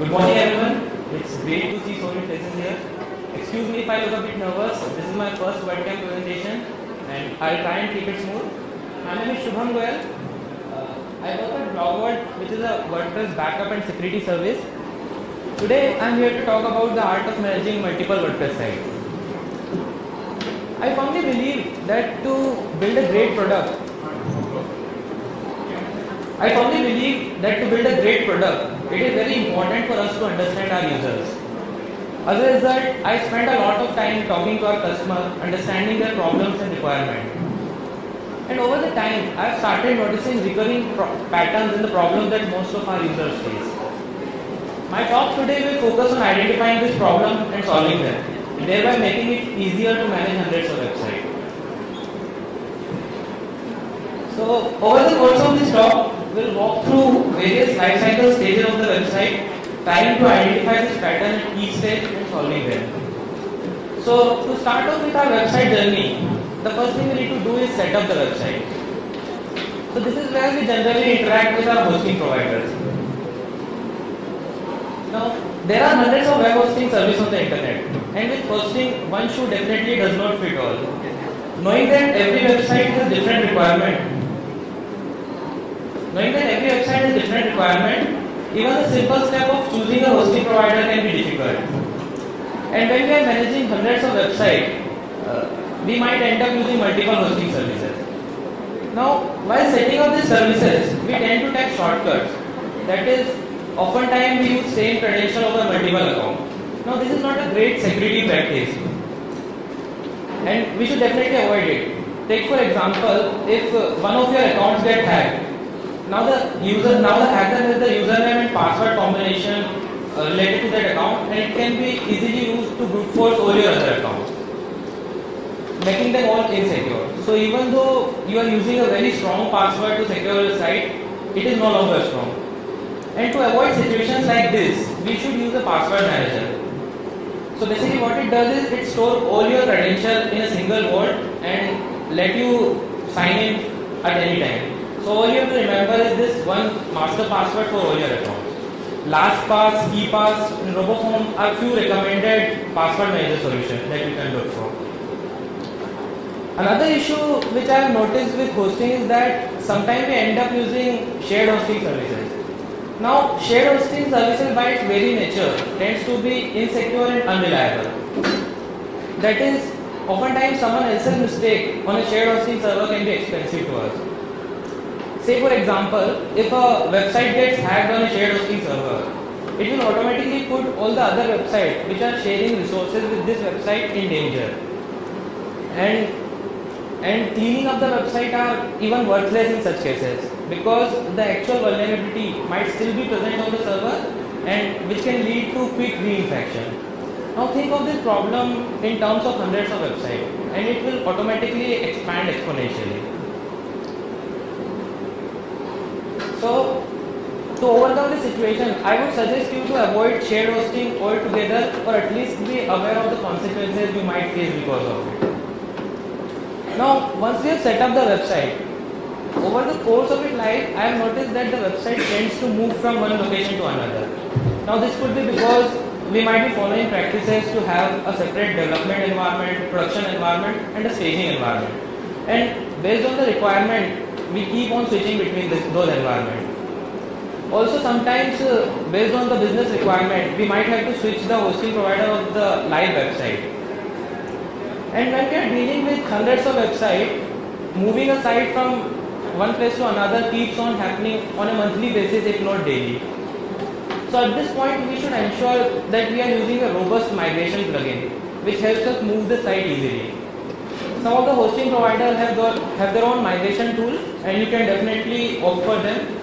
Good morning, everyone. It's great to see so many faces here. Excuse me if I look a bit nervous. This is my first webcam presentation, and I'll try and keep it smooth. My name is Shubham Goyal. Uh, I work at BlogVault, which is a WordPress backup and security service. Today, I'm here to talk about the art of managing multiple WordPress sites. I firmly believe that to build a great product, I firmly believe that to build a great product, it is very important for us to understand our users. As a result, I spend a lot of time talking to our customer, understanding their problems and requirements. And over the time, I have started noticing recurring patterns in the problems that most of our users face. My talk today will focus on identifying this problem and solving them, thereby making it easier to manage hundreds of websites. So, over the course of this talk, we'll walk through various life cycle stages of the website, trying to identify this pattern at each stage and solving them. So, to start off with our website journey, the first thing we need to do is set up the website. So, this is where we generally interact with our hosting providers. Now, there are hundreds of web hosting services on the internet, and with hosting, one shoe definitely does not fit all. Knowing that every website has different requirement, Knowing that every website has different requirement, even the simple step of choosing a hosting provider can be difficult. And when we are managing hundreds of websites, uh, we might end up using multiple hosting services. Now, while setting up these services, we tend to take shortcuts. That is, oftentimes we use same credential over multiple accounts. Now, this is not a great security practice, and we should definitely avoid it. Take for example, if uh, one of your accounts get hacked, now the user, now the hacker has the username and password combination uh, related to that account, and it can be easily used to brute force all your other accounts, making them all insecure. So even though you are using a very strong password to secure your site, it is no longer strong. And to avoid situations like this, we should use a password manager. So basically what it does is it stores all your credentials in a single vault and let you sign in at any time. So all you have to remember is this one master password for all your accounts. LastPass, KeePass, and RoboForm are few recommended password manager solutions that you can look for. Another issue which I have noticed with hosting is that sometimes we end up using shared hosting services. Now, shared hosting services by its very nature tends to be insecure and unreliable. That is, oftentimes someone else's mistake on a shared hosting server can be expensive to us. Say for example, if a website gets hacked on a shared hosting server, it will automatically put all the other websites which are sharing resources with this website in danger. And and cleaning up the website are even worthless in such cases because the actual vulnerability might still be present on the server and which can lead to quick reinfection. Now think of this problem in terms of hundreds of websites and it will automatically expand exponentially. So to overcome this situation, I would suggest you to avoid shared hosting altogether or at least be aware of the consequences you might face because of it. Now, once you have set up the website, over the course of its life, I have noticed that the website tends to move from one location to another. Now, this could be because we might be following practices to have a separate development environment, production environment, and a staging environment. And based on the requirement, we keep on switching between this, those environments. Also, sometimes uh, based on the business requirement, we might have to switch the hosting provider of the live website. And when we are dealing with hundreds of websites, moving a site from one place to another keeps on happening on a monthly basis, if not daily. So at this point, we should ensure that we are using a robust migration plugin, which helps us move the site easily. Some of the hosting providers have, got, have their own migration tool, and you can definitely offer them.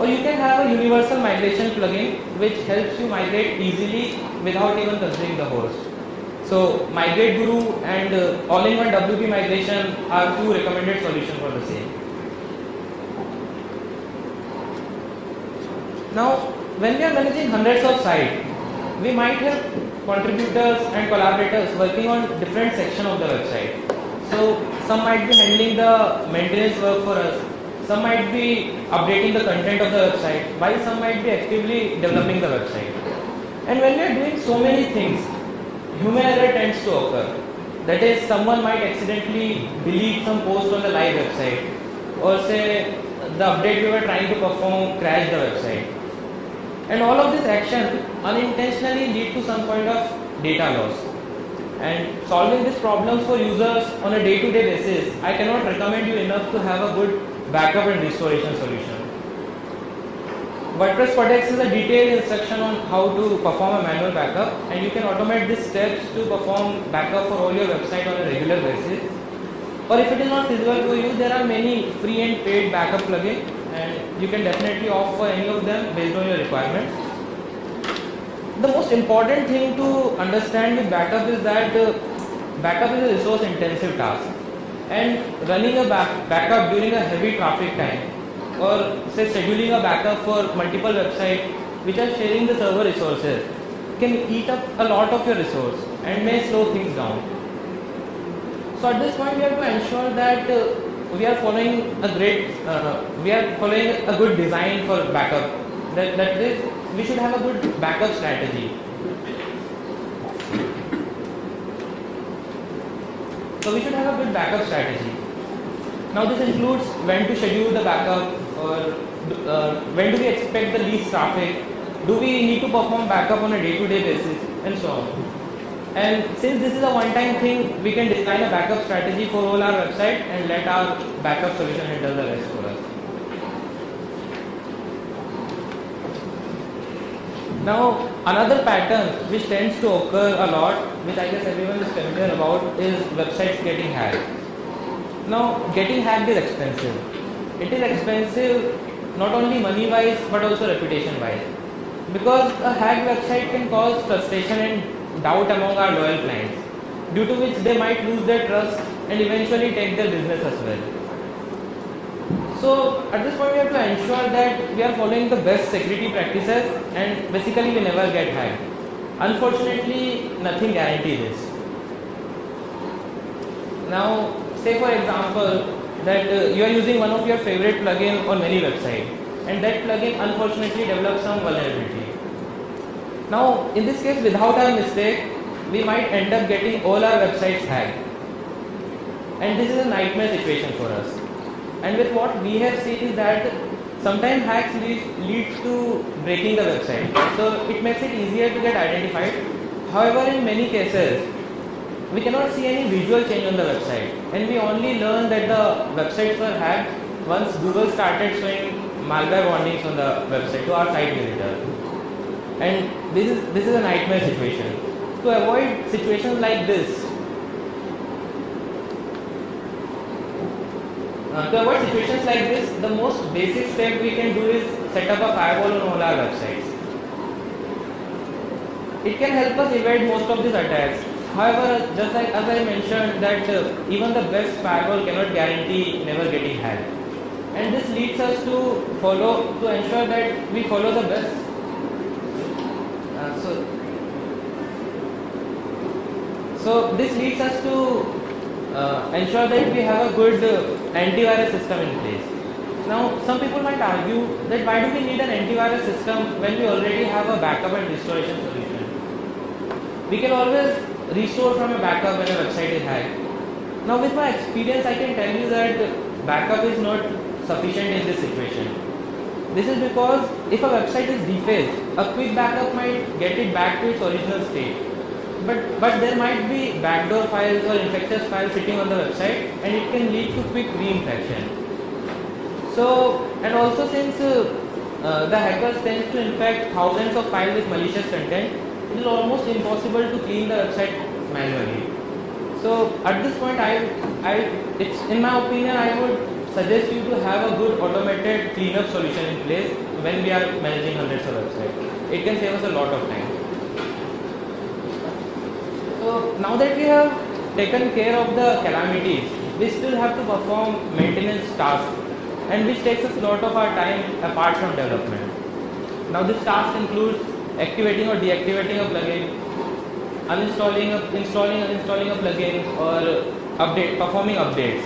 Or you can have a universal migration plugin, which helps you migrate easily without even considering the host. So Migrate Guru and uh, all-in-one WP migration are two recommended solutions for the same. Now, when we are managing hundreds of sites, we might have contributors and collaborators working on different section of the website. So, some might be handling the maintenance work for us, some might be updating the content of the website, while some might be actively developing the website. And when we are doing so many things, human error tends to occur. That is, someone might accidentally delete some post on the live website, or say the update we were trying to perform crashed the website. And all of this action unintentionally lead to some kind of data loss. And solving these problems for users on a day-to-day basis, I cannot recommend you enough to have a good backup and restoration solution. WordPress Codex is a detailed instruction on how to perform a manual backup and you can automate these steps to perform backup for all your website on a regular basis. Or if it is not feasible for you, there are many free and paid backup plugins and you can definitely opt for any of them based on your requirements. The most important thing to understand with backup is that uh, backup is a resource intensive task and running a back backup during a heavy traffic time or say scheduling a backup for multiple websites which are sharing the server resources can eat up a lot of your resource and may slow things down. So at this point we have to ensure that uh, we are following a great, uh, we are following a good design for backup. That, that is, we should have a good backup strategy. So we should have a good backup strategy. Now this includes when to schedule the backup or uh, when do we expect the least traffic, do we need to perform backup on a day-to-day basis and so on. And since this is a one-time thing, we can design a backup strategy for all our website and let our backup solution handle the rest for us. Now, another pattern which tends to occur a lot, which I guess everyone is familiar about, is websites getting hacked. Now, getting hacked is expensive. It is expensive not only money wise but also reputation wise. Because a hacked website can cause frustration and doubt among our loyal clients, due to which they might lose their trust and eventually take their business as well. So at this point we have to ensure that we are following the best security practices and basically we never get hacked. Unfortunately, nothing guarantees this. Now, say for example that uh, you are using one of your favorite plugin on many websites and that plugin unfortunately develops some vulnerability. Now, in this case, without our mistake, we might end up getting all our websites hacked. And this is a nightmare situation for us. And with what we have seen is that sometimes hacks lead, lead to breaking the website. So it makes it easier to get identified. However, in many cases, we cannot see any visual change on the website. And we only learn that the websites were hacked once Google started showing malware warnings on the website to our site visitor. And this is this is a nightmare situation. To avoid situations like this, Uh, to avoid situations like this, the most basic step we can do is set up a firewall on all our websites. It can help us evade most of these attacks. However, just like as I mentioned that uh, even the best firewall cannot guarantee never getting hacked. And this leads us to follow, to ensure that we follow the best. Uh, so, so this leads us to uh, ensure that we have a good uh, antivirus system in place. Now, some people might argue that why do we need an antivirus system when we already have a backup and restoration solution? We can always restore from a backup when a website is hacked. Now, with my experience, I can tell you that backup is not sufficient in this situation. This is because if a website is defaced, a quick backup might get it back to its original state but but there might be backdoor files or infectious files sitting on the website and it can lead to quick reinfection. So and also since uh, uh, the hackers tend to infect thousands of files with malicious content it is almost impossible to clean the website manually. So at this point i i it's in my opinion i would suggest you to have a good automated cleanup solution in place when we are managing hundreds of websites. It can save us a lot of time so now that we have taken care of the calamities, we still have to perform maintenance tasks and which takes us a lot of our time apart from development. Now this task includes activating or deactivating a plugin, uninstalling, a, installing or installing a plugin, or update, performing updates.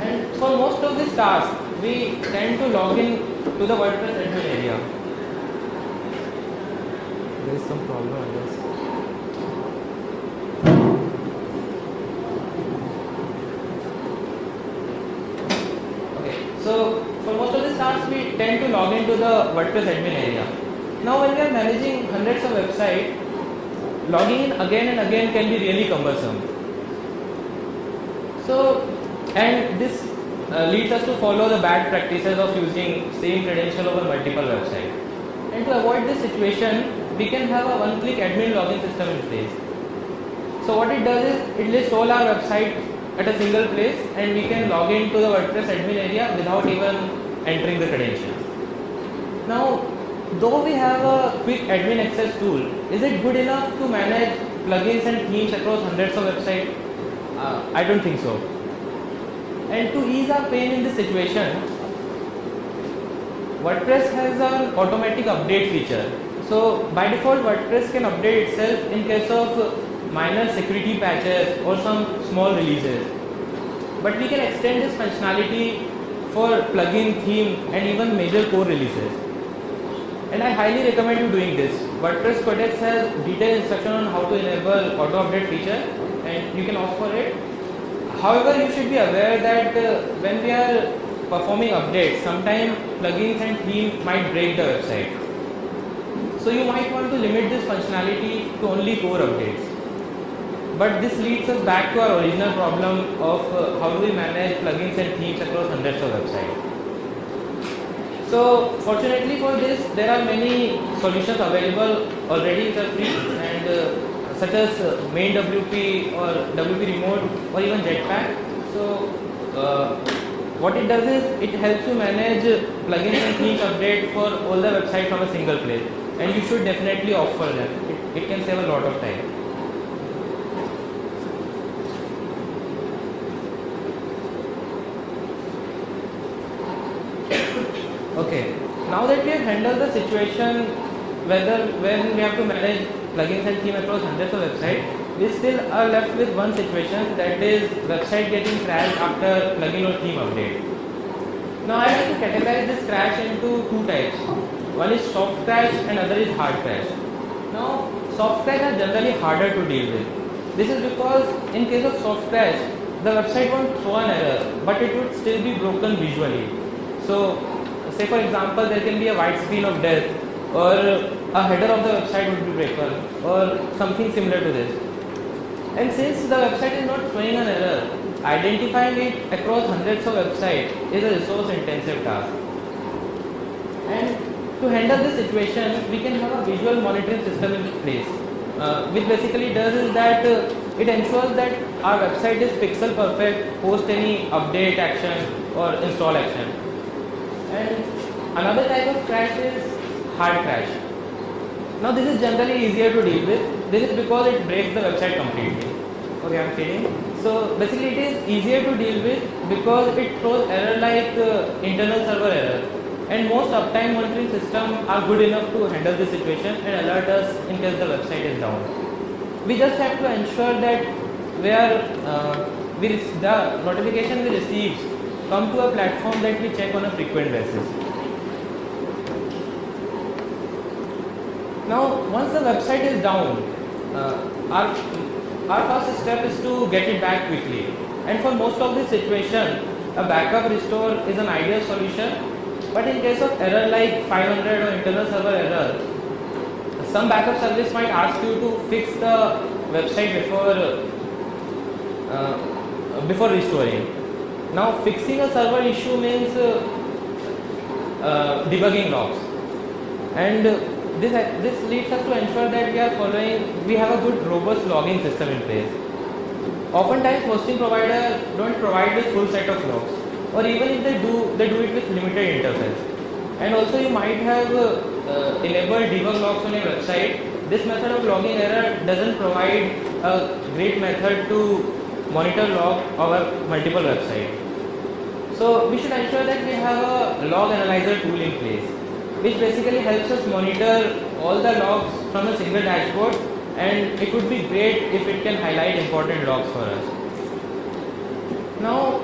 And for most of these tasks, we tend to log in to the WordPress admin area. There is some problem, I guess. Okay, so for most of the tasks, we tend to log into the WordPress admin area. Now, when we are managing hundreds of websites, logging in again and again can be really cumbersome. So, and this uh, leads us to follow the bad practices of using same credential over multiple websites. And to avoid this situation, we can have a one-click admin login system in place. So what it does is it lists all our websites at a single place and we can log into the WordPress admin area without even entering the credentials. Now, though we have a quick admin access tool, is it good enough to manage plugins and themes across hundreds of websites? Uh, I don't think so. And to ease our pain in this situation, WordPress has an automatic update feature. So by default, WordPress can update itself in case of minor security patches or some small releases. But we can extend this functionality for plugin, theme, and even major core releases. And I highly recommend you doing this. WordPress Codex has detailed instruction on how to enable auto update feature, and you can opt for it. However, you should be aware that uh, when we are performing updates, sometimes plugins and theme might break the website. So you might want to limit this functionality to only core updates. But this leads us back to our original problem of uh, how do we manage plugins and themes across hundreds of websites. So fortunately for this, there are many solutions available already which are free and uh, such as uh, MainWP or WP remote or even Jetpack. So uh, what it does is it helps you manage plugins and themes update for all the websites from a single place and you should definitely offer them. It, it can save a lot of time. Okay, we have handled the situation whether when we have to manage plugins and theme across hundreds of websites, we still are left with one situation that is website getting crashed after plugin or theme update. Now I like to categorize this crash into two types. One is soft crash and other is hard crash. Now soft crash are generally harder to deal with. This is because in case of soft crash, the website won't throw an error, but it would still be broken visually. So say for example there can be a white screen of death or a header of the website would be broken or something similar to this. And since the website is not throwing an error, identifying it across hundreds of websites is a resource intensive task. And to handle this situation, we can have a visual monitoring system in place, uh, which basically does is that uh, it ensures that our website is pixel perfect post any update action or install action. And another type of crash is hard crash. Now this is generally easier to deal with. This is because it breaks the website completely. Okay, I'm kidding. So basically it is easier to deal with because it throws error like uh, internal server error. And most uptime monitoring systems are good enough to handle this situation and alert us in case the website is down. We just have to ensure that where uh, we the notification we receive come to a platform that we check on a frequent basis. Now, once the website is down, uh, our, our first step is to get it back quickly. And for most of this situation, a backup restore is an ideal solution. But in case of error like 500 or internal server error, some backup service might ask you to fix the website before uh, before restoring. Now, fixing a server issue means uh, uh, debugging logs, and this this leads us to ensure that we are following we have a good robust logging system in place. Oftentimes, hosting providers don't provide this full set of logs, or even if they do, they do it with limited interface. And also, you might have uh, enabled debug logs on your website. This method of logging error doesn't provide a great method to monitor log our multiple websites. So we should ensure that we have a log analyzer tool in place. which basically helps us monitor all the logs from a single dashboard and it would be great if it can highlight important logs for us. Now,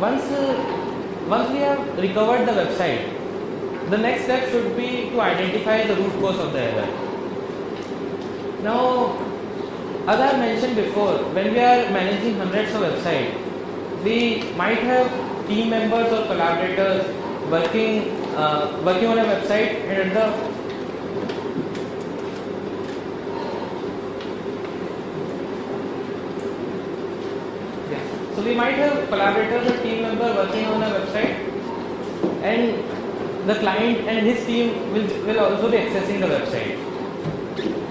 once, uh, once we have recovered the website, the next step should be to identify the root cause of the error. Now, as I mentioned before, when we are managing hundreds of websites, we might have team members or collaborators working uh, working on a website and at the. So we might have collaborators or team member working on a website and the client and his team will, will also be accessing the website.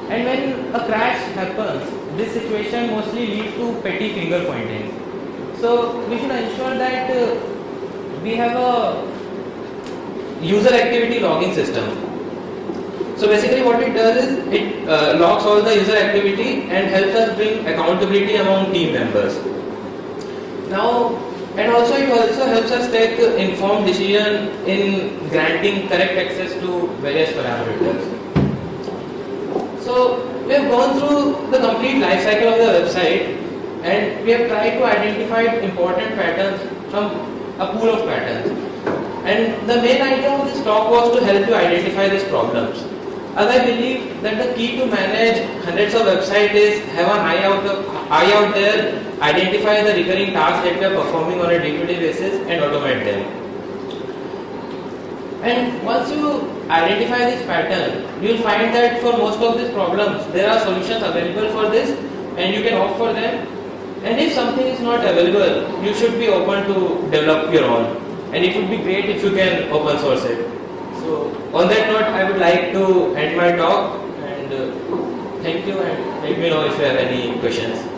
And when a crash happens, this situation mostly leads to petty finger pointing. So we should ensure that uh, we have a user activity logging system. So basically what it does is it uh, logs all the user activity and helps us bring accountability among team members. Now and also it also helps us take informed decision in granting correct access to various collaborators. So we have gone through the complete life cycle of the website and we have tried to identify important patterns from a pool of patterns. And the main idea of this talk was to help you identify these problems. As I believe that the key to manage hundreds of websites is have an eye out, eye out there, identify the recurring tasks that we are performing on a day-to-day basis and automate them. And once you identify this pattern, you will find that for most of these problems, there are solutions available for this and you can opt for them. And if something is not available, you should be open to develop your own. And it would be great if you can open source it. So on that note, I would like to end my talk and uh, thank you and let me know if you have any questions.